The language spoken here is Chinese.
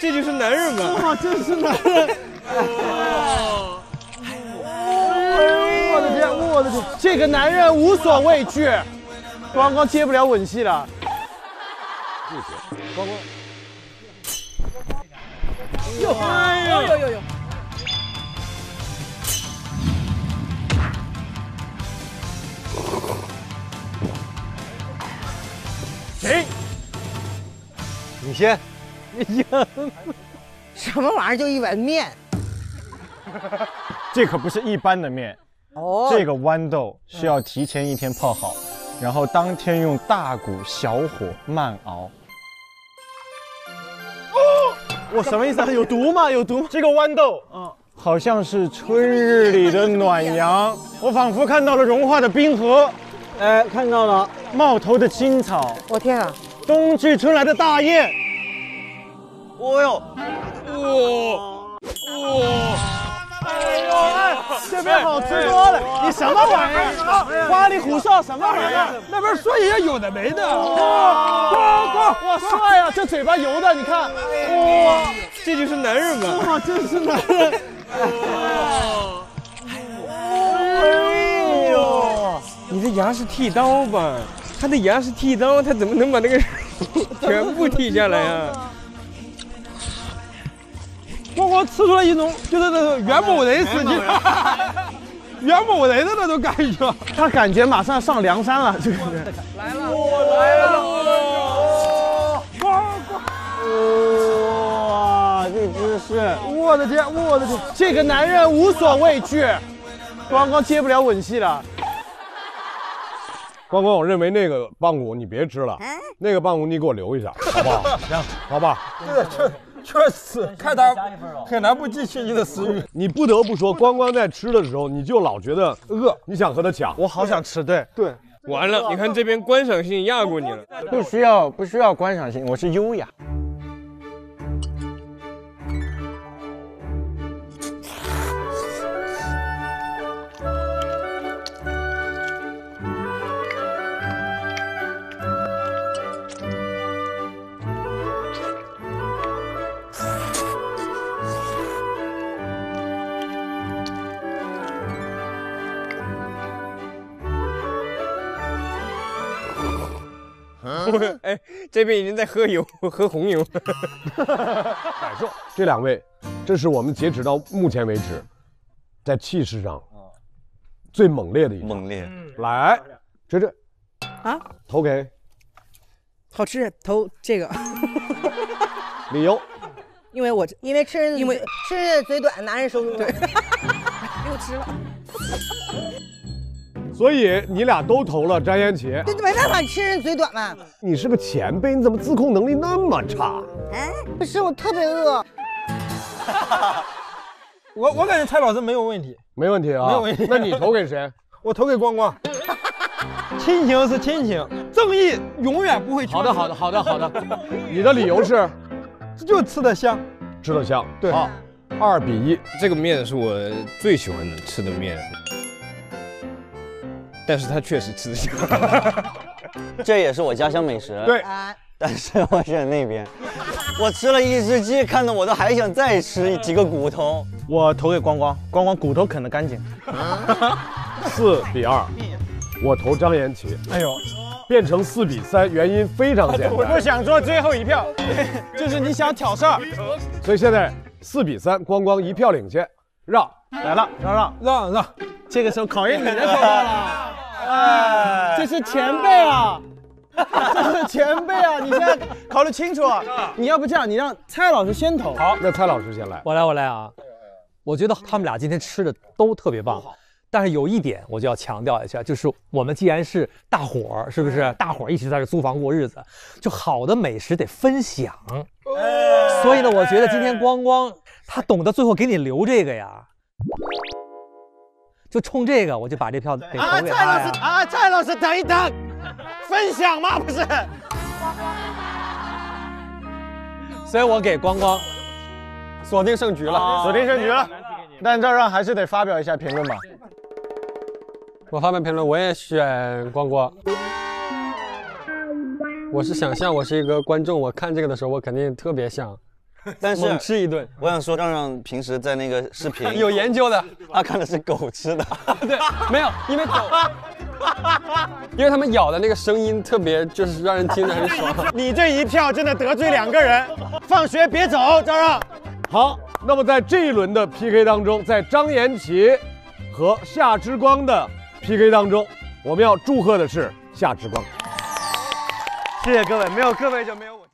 这就是男人嘛！哇，这是男人！我的天，我的天，这个男人无所畏惧，光光接不了吻戏了。光光，哟，哎呦呦呦呦！谁？你先。呀，什么玩意儿？就一碗面。这可不是一般的面。哦。这个豌豆需要提前一天泡好，然后当天用大骨小火慢熬。哦。我什么意思啊？有毒吗？有毒？这个豌豆，嗯，好像是春日里的暖阳，我仿佛看到了融化的冰河。哎，看到了，冒头的青草。我天啊！冬去春来的大雁。哦呦，哇哇！哎呦哎，这边好吃多了。你什么玩意儿？花里胡哨什么玩意儿？那边说也有的没的。哇哇哇！帅呀，这嘴巴油的，你看。哇，这就是男人嘛！哇，这是男人。哎呦，你的牙是剃刀吧？他的牙是剃刀，他怎么能把那个全部剃下来呀？光光吃出来一种就是那种元谋人似的，元谋人的那种感觉，他感觉马上上梁山了，这个人。来了，我来了，光光，哇，这姿势，我的天，我的天，这个男人无所畏惧，光光接不了吻戏了。光光，我认为那个棒骨你别吃了，那个棒骨你给我留一下，好不好？行，好吧。确实，看他很难不激起你的食欲。你不得不说，光光在吃的时候，你就老觉得饿，你想和他抢。我好想吃，对对。完了，你看这边观赏性压过你了。不需要，不需要观赏性，我是优雅。哎，这边已经在喝油，喝红油。感受这两位，这是我们截止到目前为止，在气势上最猛烈的一猛烈。来，这这啊，投给好吃，投这个。理由？因为我因为吃因为吃人嘴短，拿人手短。又吃了。所以你俩都投了张延琪，这没办法，吃人嘴短嘛。你是个前辈，你怎么自控能力那么差？哎，不是，我特别饿。我我感觉蔡老师没有问题，没问题啊，没有问题。那你投给谁？我投给光光。亲情是亲情，正义永远不会。好的，好的，好的，好的。你的理由是？这就吃的香，吃的香。对，好，二比一。这个面是我最喜欢的吃的面。但是他确实吃的香，这也是我家乡美食。对，但是我选那边。我吃了一只鸡，看得我都还想再吃几个骨头。我投给光光，光光骨头啃得干净。四比二，我投张延琪。哎呦，变成四比三，原因非常简单。我不想做最后一票，就是你想挑事儿。所以现在四比三，光光一票领先。让来了，让让让让，这个时候考验你的时候了。哎，这是前辈啊，这是前辈啊！你现在考虑清楚啊！你要不这样，你让蔡老师先投。好，那蔡老师先来。我来，我来啊！我觉得他们俩今天吃的都特别棒，但是有一点我就要强调一下，就是我们既然是大伙儿，是不是大伙儿一起在这租房过日子，就好的美食得分享。所以呢，我觉得今天光光他懂得最后给你留这个呀。就冲这个，我就把这票给投给他蔡老师啊，蔡老师，等一等，分享吗？不是。所以我给光光锁定胜局了，锁定胜局了。但这让还是得发表一下评论吧。我发表评论，我也选光光。我是想象，我是一个观众，我看这个的时候，我肯定特别想 但是猛吃一顿。我想说，让让平时在那个视频 有研究的，他看的是狗吃的，对，没有，因为狗，因为他们咬的那个声音特别，就是让人听着很爽。你这一票真的得罪两个人，放学别走，张让。好，那么在这一轮的 PK 当中，在张延奇和夏之光的 PK 当中，我们要祝贺的是夏之光。谢谢各位，没有各位就没有我。